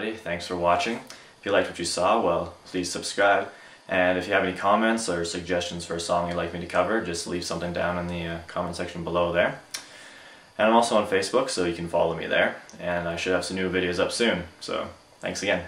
everybody. Thanks for watching. If you liked what you saw, well, please subscribe. And if you have any comments or suggestions for a song you'd like me to cover, just leave something down in the uh, comment section below there. And I'm also on Facebook, so you can follow me there. And I should have some new videos up soon. So, thanks again.